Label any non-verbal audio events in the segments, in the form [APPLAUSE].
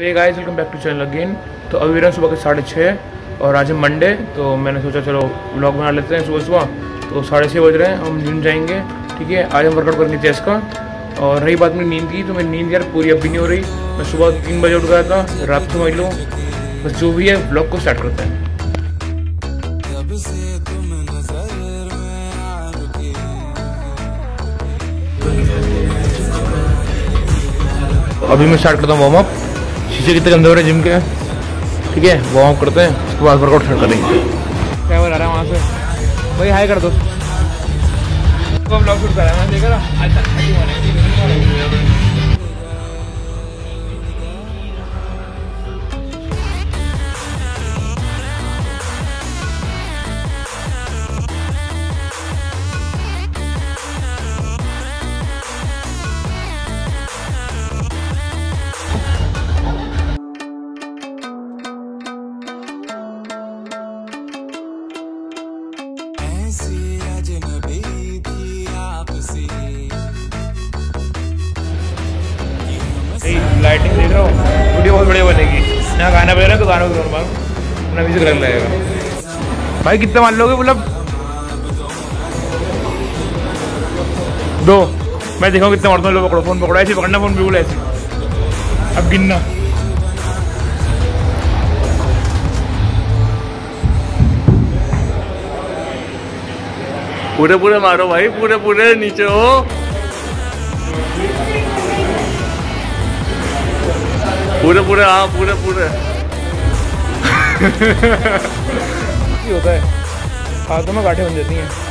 तो ये guys welcome back to channel again तो अभी रहे सुबह के साढ़े छः और आज है मंडे तो मैंने सोचा चलो व्लॉग बना लेते हैं सुबह सुबह। तो साढ़े छः बज रहे हैं हम जिम जाएँगे ठीक है? आज हम वर्कआउट करेंगे चेस का। और रही बात मेरी नींद की तो मेरी नींद यार पूरी अभी नहीं हो रही। मैं सुबह तीन बजे उठ गया था रात को समझ लो। बस जो भी है ब्लॉग को स्टार्ट करते हैं। अभी मैं स्टार्ट करता हूँ वार्म अप शीशे कितने गंदे हो रहे जिम के। ठीक है अप करते हैं, उसके बाद वर्कआउट स्टार्ट करेंगे। क्या बता रहा है वहाँ से? भाई हाई कर दो। ब्लॉग शूट कर रहा है। गाना भी मालूम अपना म्यूज़िक रख लगेगा भाई, कितना मान लोगे मतलब? दो। मैं देखा कितना मारता हूँ पकड़ो। फ़ोन पकड़ो। ऐसे पकड़ना, फ़ोन बिल्कुल ऐसे। अब गिनना। पूरे पूरे मारो भाई। पूरे पूरे नीचे हो। पूरे पूरे हाँ पूरे पूरे। होता है हाथों में गाठे बन जाती हैं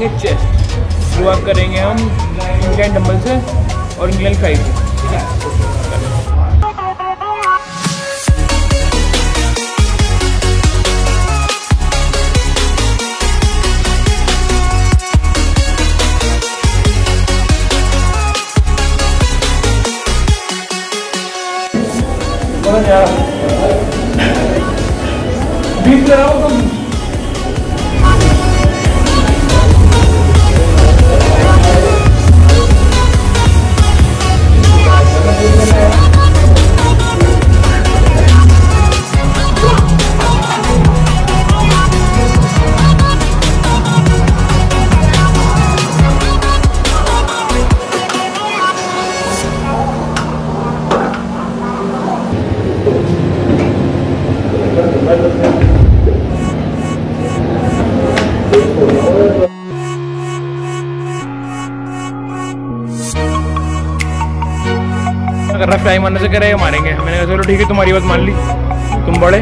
मारेंगे चेस्ट शुरुआत करेंगे हम इंग्लैंड डम्बल से और इंग्लैंड फाइव से। अगर रफ टाइम आने से करे, मारेंगे। मैंने कहा, चलो ठीक है, तुम्हारी बात मान ली। तुम बड़े।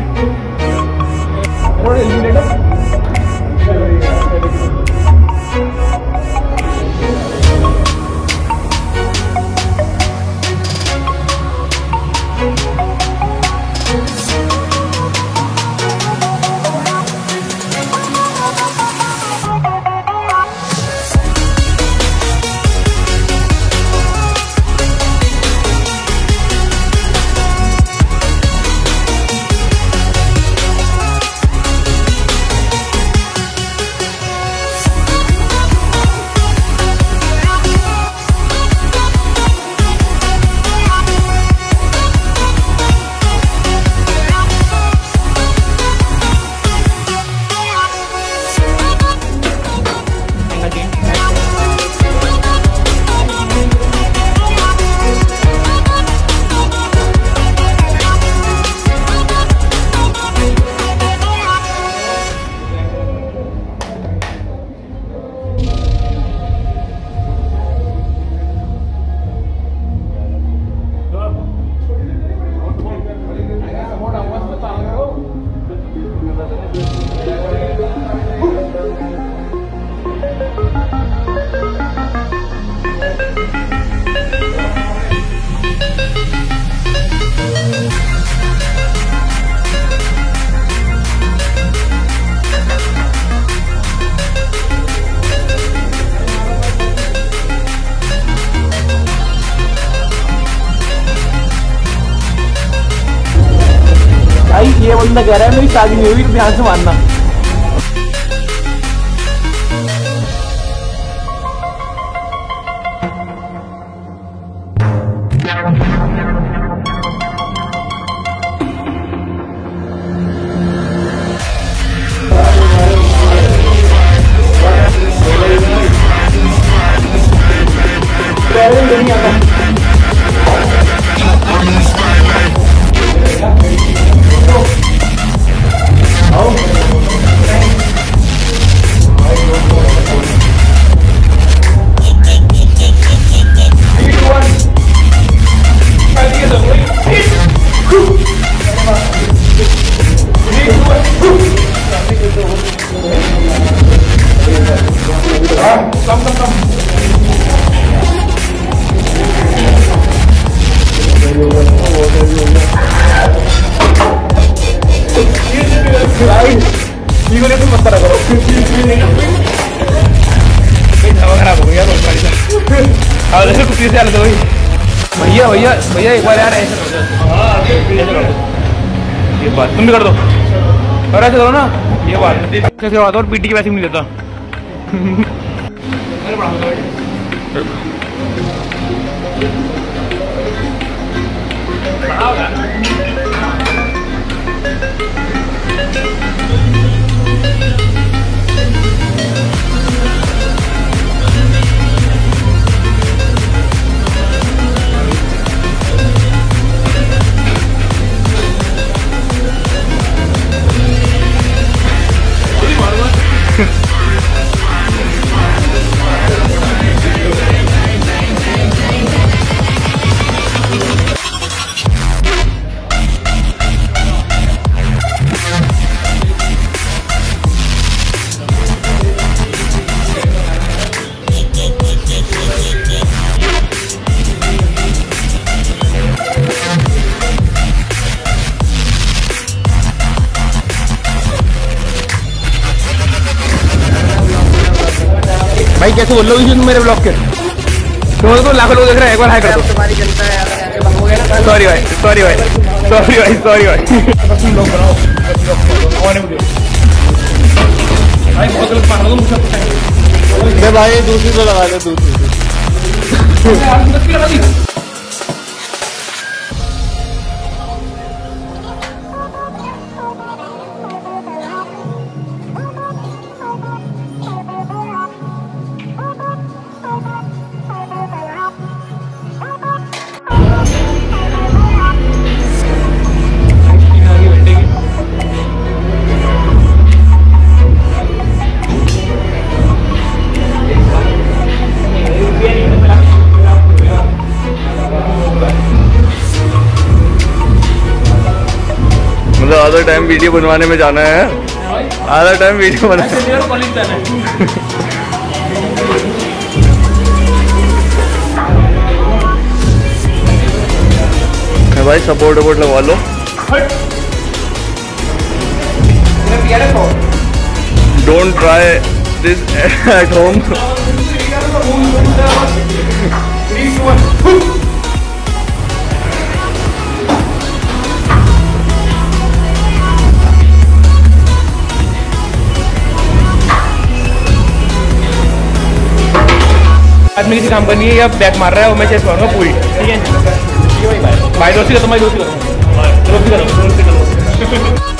बंदा कह रहा है मेरी शादी नहीं हुई तो ध्यान से मानना। भैया भैया भैया एक बार यार ऐसे दो ऐसे दो ये बात तुम भी कर दो और ऐसे करो ना ये बात कैसे बात और पीटी की वैसे नहीं देता भाई कैसे बोल रहे हो? तुम मेरे ब्लॉग के। तो तो लाखों लोग देख रहे हैं एक बार हाई कर। दो तुम्हारी जनता है सॉरी भाई सॉरी भाई सॉरी भाई सॉरी भाई। तुम लोग बनाओ आने मुझे भाई बहुत गलत रहा हूँ मुझे मैं भाई दूसरी पे लगा दे दूसरी पे। [LAUGHS] वीडियो बनवाने में जाना है आधा टाइम वीडियो बना है भाई सपोर्ट वपोर्ट लगवा लो don't try this at home आदमी किसी काम करनी है या बैक मार रहा है और मैं चेस मारूँगा पूरी। ठीक है। भाई दोस्ती करो भाई दोस्ती करो दोस्ती करो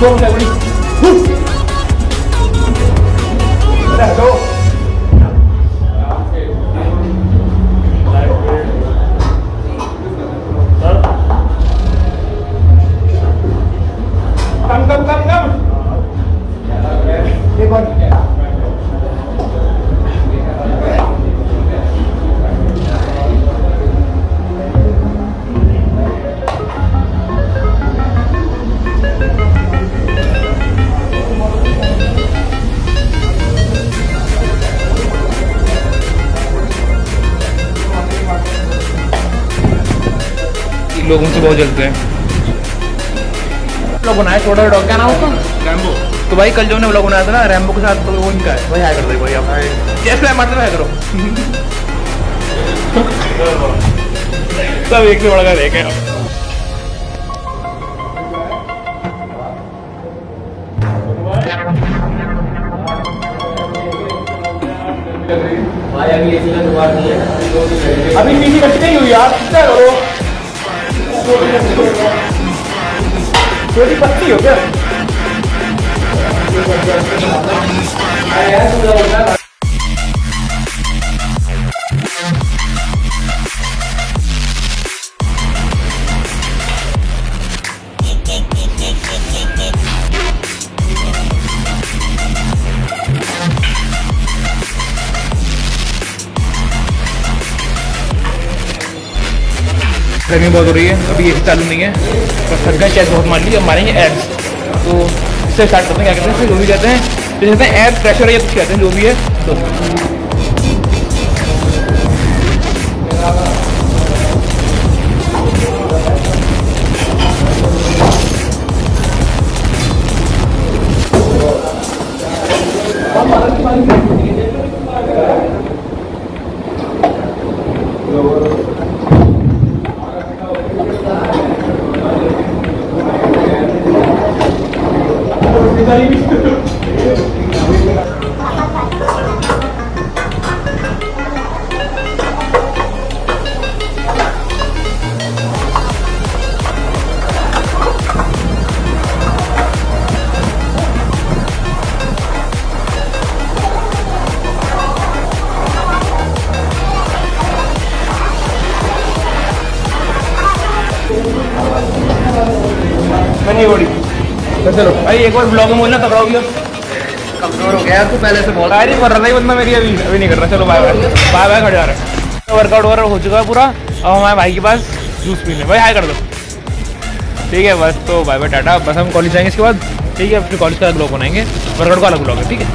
Go, लोग मुझसे बहुत जलते हैं। लोग बनाए छोटा डॉग क्या नाम उसका? रैम्बो। तो भाई कल जो ने ब्लॉग बनाया था ना रैम्बो के साथ तो वो इनका है। भाई हाय कर दे भाई आप। जैसे मैं मारते हाय करो। सब एक से बड़ा देखे आप भाई अभी इसी का दुकान नहीं है अभी नीचे कच्ची नहीं हुई यार क्या करो छोटी पत्ती हो क्या गर्मी बहुत हो रही है। अभी ये चालू नहीं है। पर थक गए चेस्ट बहुत मार ली, अब मारेंगे एब्स तो इससे स्टार्ट करते हैं, क्या कहते हैं? फिर जो भी कहते हैं, जो कहते हैं एब्स प्रेशर है या कुछ कहते हैं, जो भी है तो बनी बड़ी तो चलो। भाई एक बार ब्लॉग में बोलना तगड़ा हो गया। कमज़ोर हो गया तू पहले से बहुत तारीफ़ कर रहा था बंदा मेरी अभी अभी नहीं कर रहा। चलो बाय बाय बाय बाय खड़े जा रहे हैं। वर्कआउट वगैरह हो चुका है पूरा। अब हमारे भाई के पास जूस पीने। भाई हाई कर दो। ठीक है बस तो बाय बाय टाटा। बस हम कॉलेज जाएँगे इसके बाद। ठीक है फिर कॉलेज का अलग ब्लॉग बनाएँगे। वर्कआउट का अलग ब्लॉग है ठीक है?